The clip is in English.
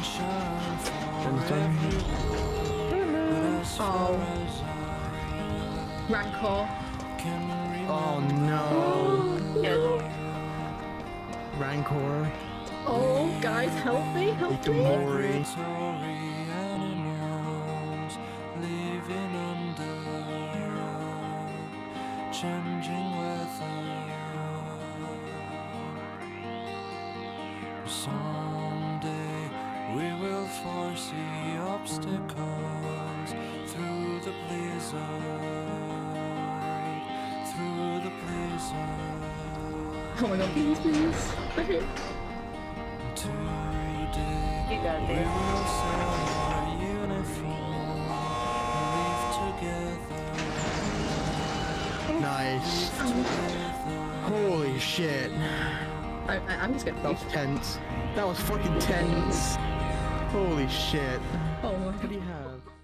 Done. Oh. Rancor. Oh no. Oh, yeah. Rancor. Oh, guys, help me, help me. Ikamori. animals living under changing weather. Someday we will foresee obstacles through the blizzard, through the blizzard. Oh my god, please, please. You got we this. will sell our uniform, live together, Nice. together. Holy shit. I, I, I'm just gonna That was tense. That was fucking tense. Holy shit. Oh What do you have?